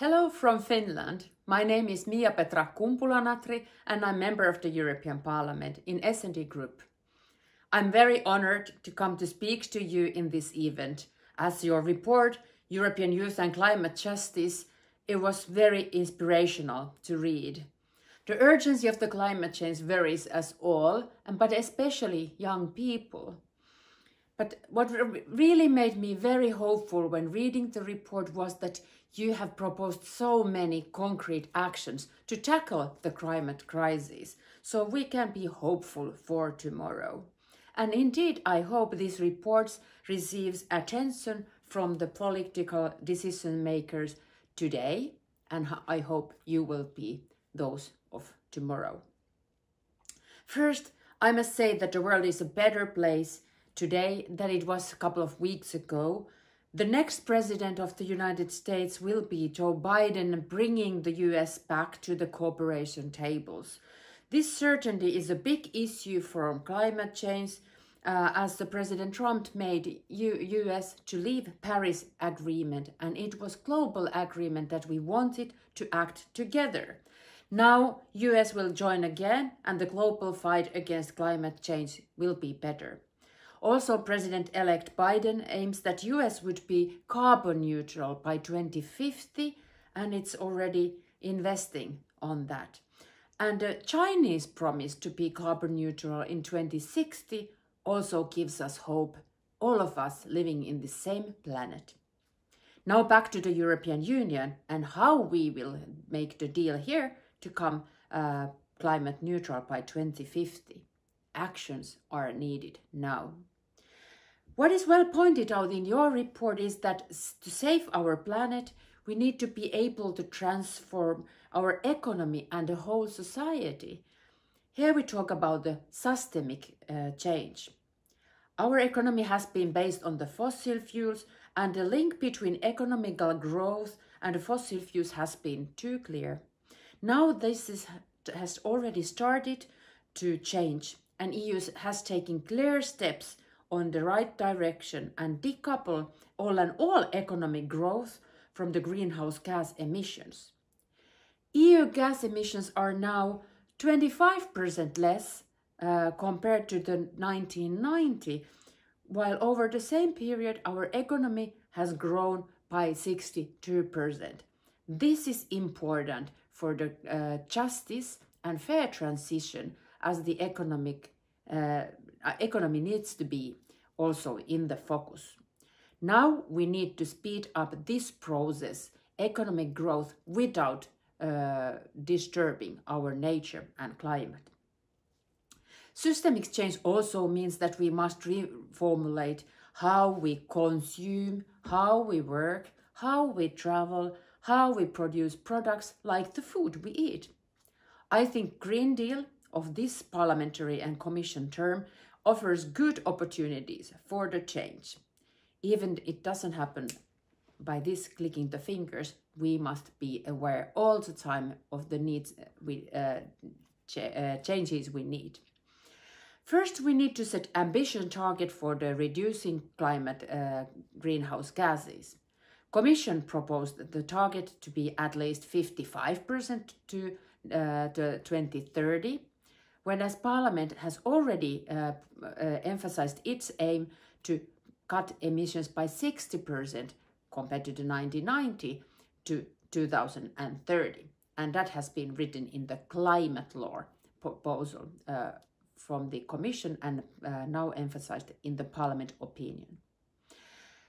Hello from Finland. My name is Miapetra Kumpula-Natri and I'm a member of the European Parliament in S&D Group. I'm very honored to come to speak to you in this event as your report, European Youth and Climate Justice, it was very inspirational to read. The urgency of the climate change varies as all, but especially young people. But what really made me very hopeful when reading the report was that you have proposed so many concrete actions to tackle the climate crisis, so we can be hopeful for tomorrow. And indeed, I hope this report receives attention from the political decision makers today, and I hope you will be those of tomorrow. First, I must say that the world is a better place today than it was a couple of weeks ago. The next president of the United States will be Joe Biden, bringing the US back to the cooperation tables. This certainly is a big issue for climate change, uh, as the President Trump made U US to leave Paris Agreement, and it was global agreement that we wanted to act together. Now US will join again, and the global fight against climate change will be better. Also, President-elect Biden aims that US would be carbon neutral by 2050, and it's already investing on that. And the Chinese promise to be carbon neutral in 2060 also gives us hope, all of us living in the same planet. Now back to the European Union and how we will make the deal here to come uh, climate neutral by 2050. Actions are needed now. What is well pointed out in your report is that to save our planet, we need to be able to transform our economy and the whole society. Here we talk about the systemic uh, change. Our economy has been based on the fossil fuels and the link between economical growth and fossil fuels has been too clear. Now this is, has already started to change and EU has taken clear steps on the right direction and decouple all and all economic growth from the greenhouse gas emissions. EU gas emissions are now 25% less uh, compared to the 1990, while over the same period our economy has grown by 62%. This is important for the uh, justice and fair transition as the economic uh, economy needs to be also in the focus. Now we need to speed up this process, economic growth, without uh, disturbing our nature and climate. Systemic change also means that we must reformulate how we consume, how we work, how we travel, how we produce products like the food we eat. I think Green Deal of this parliamentary and commission term offers good opportunities for the change. Even it doesn't happen by this clicking the fingers, we must be aware all the time of the needs we uh, ch uh, changes we need. First, we need to set ambition target for the reducing climate uh, greenhouse gases. Commission proposed the target to be at least 55% to, uh, to 2030 whereas Parliament has already uh, uh, emphasized its aim to cut emissions by 60% compared to the 1990 to 2030. And that has been written in the climate law proposal uh, from the Commission and uh, now emphasized in the Parliament opinion.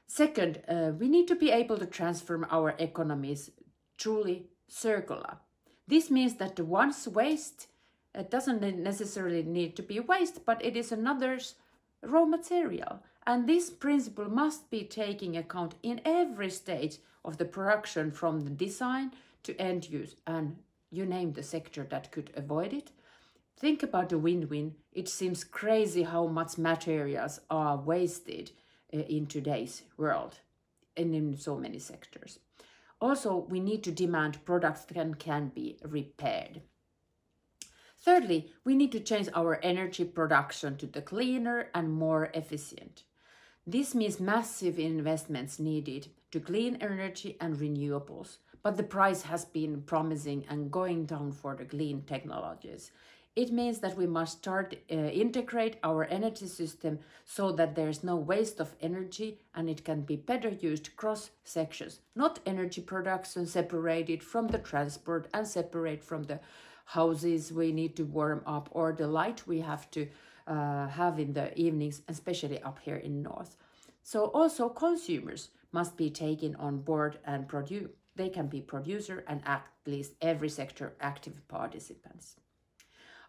Second, uh, we need to be able to transform our economies truly circular. This means that the once waste it doesn't necessarily need to be waste, but it is another's raw material. And this principle must be taking account in every stage of the production from the design to end use. And you name the sector that could avoid it. Think about the win-win. It seems crazy how much materials are wasted uh, in today's world and in so many sectors. Also, we need to demand products that can be repaired. Thirdly, we need to change our energy production to the cleaner and more efficient. This means massive investments needed to clean energy and renewables, but the price has been promising and going down for the clean technologies. It means that we must start uh, integrate our energy system so that there's no waste of energy and it can be better used cross sections, not energy production separated from the transport and separate from the houses we need to warm up or the light we have to uh, have in the evenings, especially up here in north. So also consumers must be taken on board and produce. They can be producer and at least every sector active participants.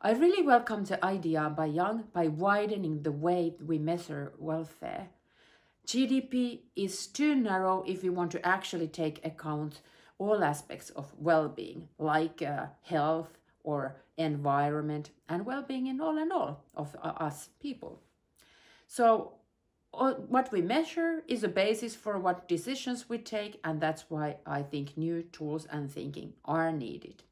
I really welcome the idea by Young by widening the way we measure welfare. GDP is too narrow if we want to actually take account all aspects of well-being, like uh, health or environment and well-being in all and all of uh, us people. So what we measure is a basis for what decisions we take and that's why I think new tools and thinking are needed.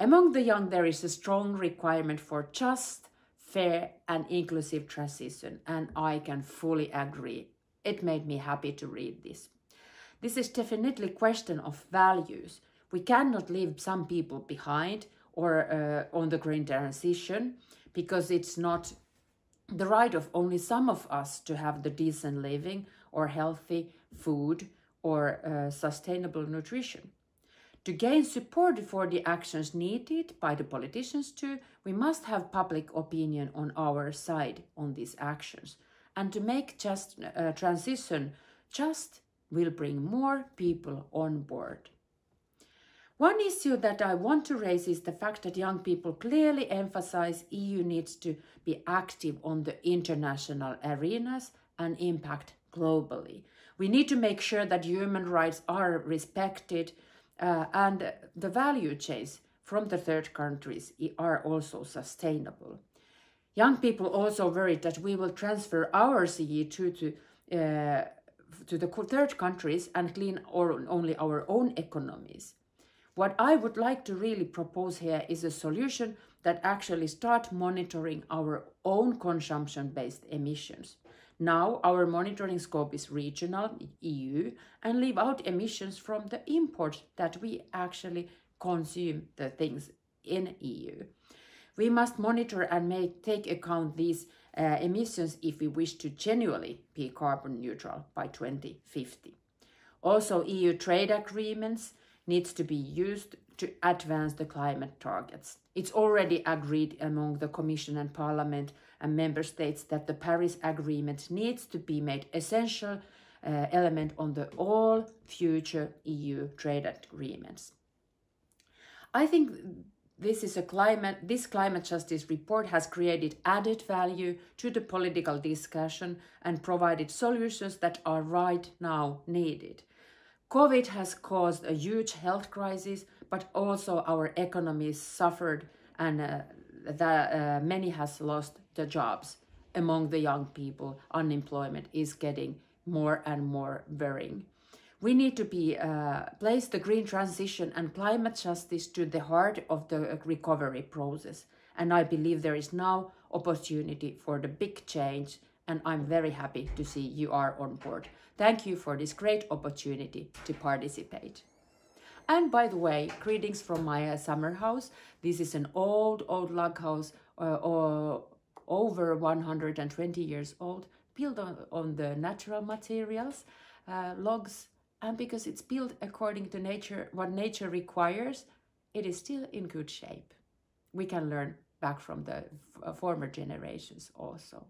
Among the young, there is a strong requirement for just, fair, and inclusive transition, and I can fully agree. It made me happy to read this. This is definitely a question of values. We cannot leave some people behind or uh, on the green transition because it's not the right of only some of us to have the decent living or healthy food or uh, sustainable nutrition. To gain support for the actions needed by the politicians too, we must have public opinion on our side on these actions. And to make just uh, transition just will bring more people on board. One issue that I want to raise is the fact that young people clearly emphasize EU needs to be active on the international arenas and impact globally. We need to make sure that human rights are respected uh, and the value chains from the third countries are also sustainable. Young people also worry that we will transfer our CO2 to, uh, to the third countries and clean or only our own economies. What I would like to really propose here is a solution that actually start monitoring our own consumption-based emissions. Now our monitoring scope is regional, EU, and leave out emissions from the imports that we actually consume the things in EU. We must monitor and make, take account these uh, emissions if we wish to genuinely be carbon neutral by 2050. Also, EU trade agreements needs to be used to advance the climate targets. It's already agreed among the Commission and Parliament and Member States that the Paris Agreement needs to be made essential uh, element on the all future EU trade agreements. I think this is a climate this climate justice report has created added value to the political discussion and provided solutions that are right now needed COVID has caused a huge health crisis, but also our economies suffered and uh, that uh, many has lost their jobs. Among the young people, unemployment is getting more and more worrying. We need to be uh, place the green transition and climate justice to the heart of the recovery process. And I believe there is now opportunity for the big change and I'm very happy to see you are on board. Thank you for this great opportunity to participate. And by the way, greetings from my uh, summer house. This is an old, old log house, uh, or over 120 years old, built on, on the natural materials, uh, logs, and because it's built according to nature, what nature requires, it is still in good shape. We can learn back from the former generations also.